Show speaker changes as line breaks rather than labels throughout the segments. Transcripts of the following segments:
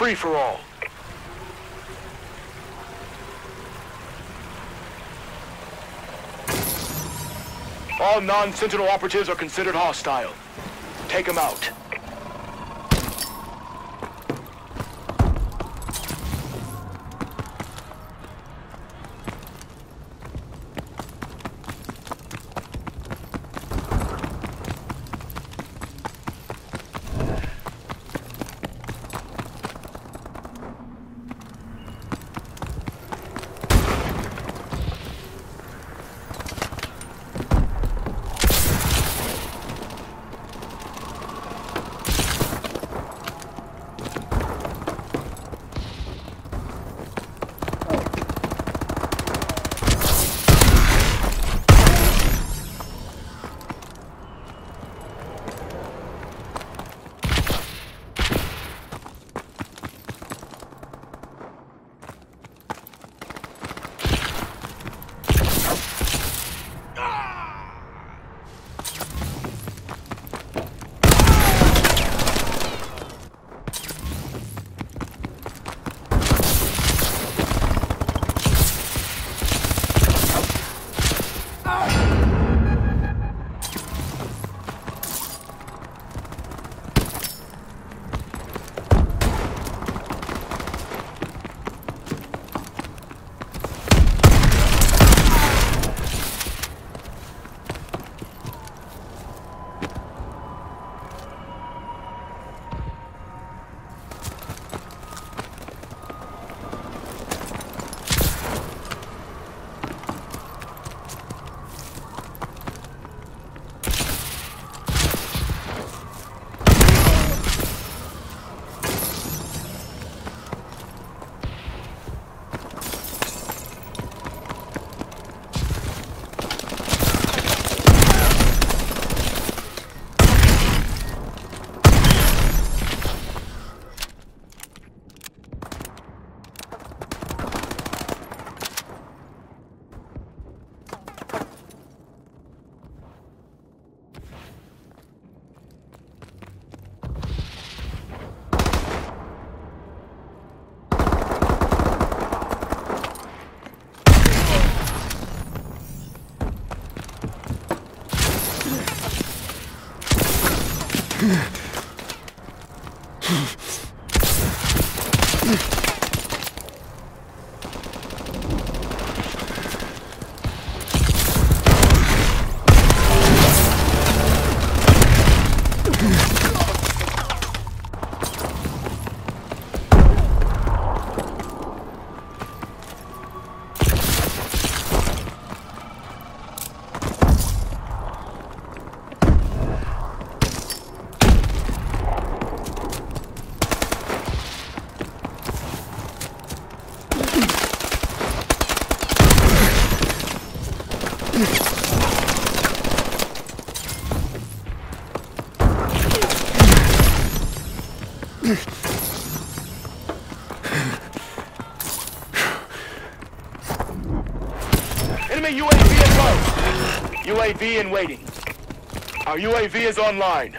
free-for-all. All non-Sentinel operatives are considered hostile. Take them out. Ugh. Enemy UAV above! UAV in waiting. Our UAV is online.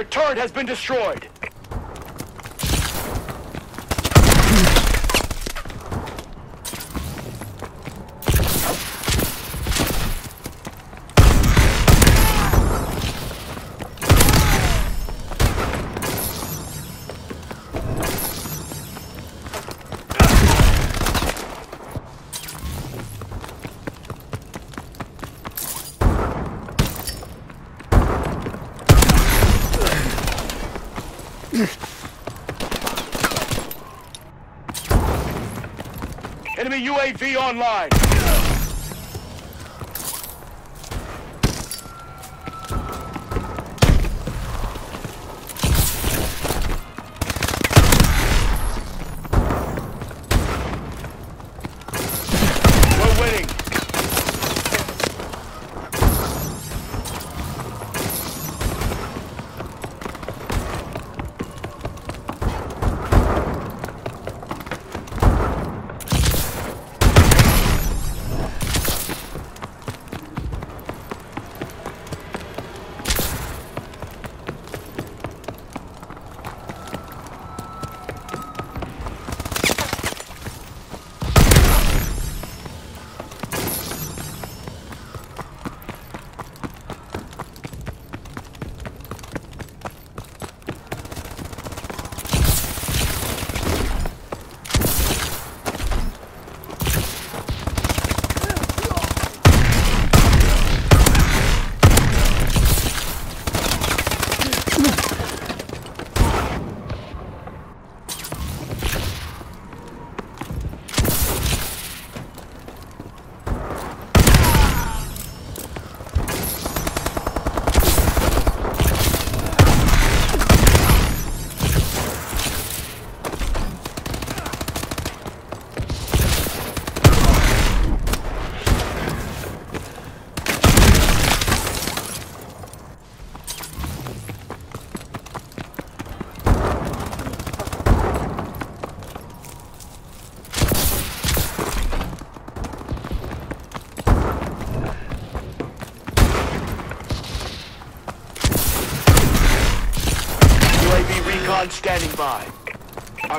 Your turret has been destroyed. Enemy UAV online.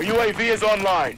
UAV is online.